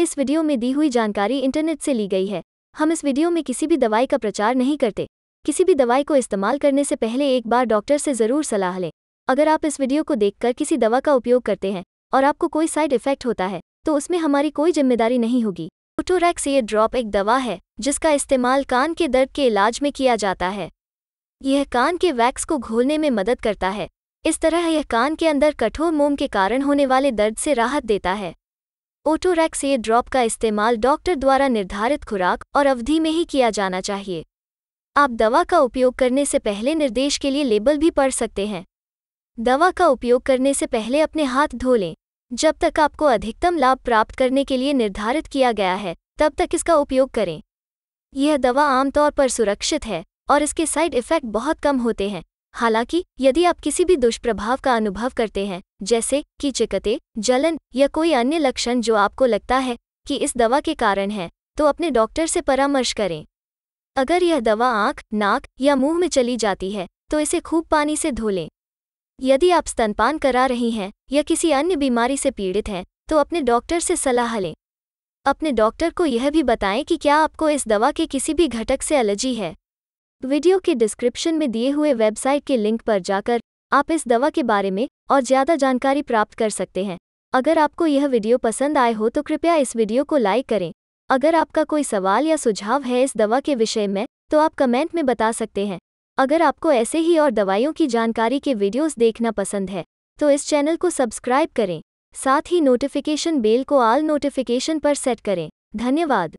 इस वीडियो में दी हुई जानकारी इंटरनेट से ली गई है। हम इस वीडियो में किसी भी दवाई का प्रचार नहीं करते। किसी भी दवाई को इस्तेमाल करने से पहले एक बार डॉक्टर से ज़रूर सलाह लें। अगर आप इस वीडियो को देखकर किसी दवा का उपयोग करते हैं और आपको कोई साइड इफ़ेक्ट होता है तो उसमें हमारी कोई ज़िम्मेदारी नहीं होगी। ओटोरैक्स ये ड्रॉप एक दवा है, जिसका इस्तेमाल कान के दर्द के इलाज में किया जाता है। यह कान के वैक्स को घोलने में मदद करता है। इस तरह यह कान के अंदर कठोर मोम के कारण होने वाले दर्द से राहत देता है। ओटोरैक्स ये ड्रॉप का इस्तेमाल डॉक्टर द्वारा निर्धारित खुराक और अवधि में ही किया जाना चाहिए। आप दवा का उपयोग करने से पहले निर्देश के लिए लेबल भी पढ़ सकते हैं। दवा का उपयोग करने से पहले अपने हाथ धो लें। जब तक आपको अधिकतम लाभ प्राप्त करने के लिए निर्धारित किया गया है, तब तक इसका उपयोग करें। यह दवा आमतौर पर सुरक्षित है और इसके साइड इफ़ेक्ट बहुत कम होते हैं। हालाँकि, यदि आप किसी भी दुष्प्रभाव का अनुभव करते हैं जैसे कि चिकते, जलन या कोई अन्य लक्षण जो आपको लगता है कि इस दवा के कारण है तो अपने डॉक्टर से परामर्श करें। अगर यह दवा आँख, नाक या मुँह में चली जाती है तो इसे खूब पानी से धो लें। यदि आप स्तनपान करा रही हैं या किसी अन्य बीमारी से पीड़ित हैं तो अपने डॉक्टर से सलाह लें। अपने डॉक्टर को यह भी बताएँ कि क्या आपको इस दवा के किसी भी घटक से एलर्जी है। वीडियो के डिस्क्रिप्शन में दिए हुए वेबसाइट के लिंक पर जाकर आप इस दवा के बारे में और ज़्यादा जानकारी प्राप्त कर सकते हैं। अगर आपको यह वीडियो पसंद आए हो तो कृपया इस वीडियो को लाइक करें। अगर आपका कोई सवाल या सुझाव है इस दवा के विषय में तो आप कमेंट में बता सकते हैं। अगर आपको ऐसे ही और दवाइयों की जानकारी के वीडियोस देखना पसंद है तो इस चैनल को सब्सक्राइब करें। साथ ही नोटिफिकेशन बेल को आल नोटिफिकेशन पर सेट करें। धन्यवाद।